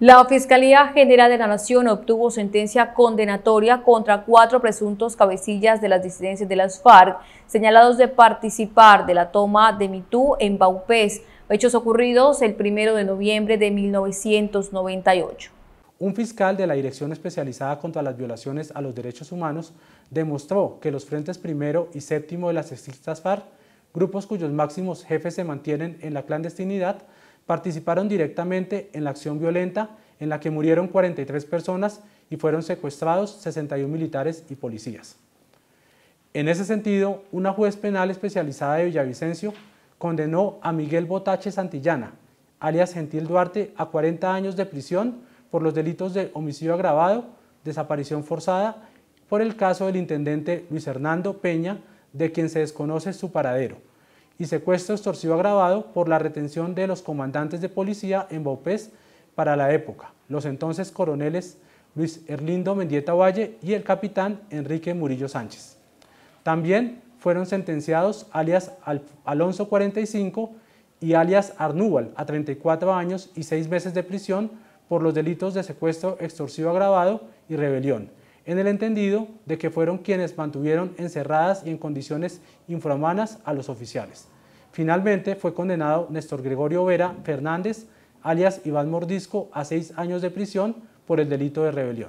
La Fiscalía General de la Nación obtuvo sentencia condenatoria contra cuatro presuntos cabecillas de las disidencias de las FARC, señalados de participar de la toma de Mitú en Baupés, hechos ocurridos el 1 de noviembre de 1998. Un fiscal de la Dirección Especializada contra las Violaciones a los Derechos Humanos demostró que los frentes primero y séptimo de las extintas FARC, grupos cuyos máximos jefes se mantienen en la clandestinidad, participaron directamente en la acción violenta en la que murieron 43 personas y fueron secuestrados 61 militares y policías. En ese sentido, una juez penal especializada de Villavicencio condenó a Miguel Botache Santillana, alias Gentil Duarte, a 40 años de prisión por los delitos de homicidio agravado, desaparición forzada, por el caso del intendente Luis Hernando Peña, de quien se desconoce su paradero, y secuestro extorsivo agravado por la retención de los comandantes de policía en Baupés para la época, los entonces coroneles Luis Erlindo Mendieta Valle y el capitán Enrique Murillo Sánchez. También fueron sentenciados alias Alonso 45 y alias Arnúbal a 34 años y 6 meses de prisión por los delitos de secuestro extorsivo agravado y rebelión, en el entendido de que fueron quienes mantuvieron encerradas y en condiciones infrahumanas a los oficiales. Finalmente fue condenado Néstor Gregorio Vera Fernández, alias Iván Mordisco, a seis años de prisión por el delito de rebelión.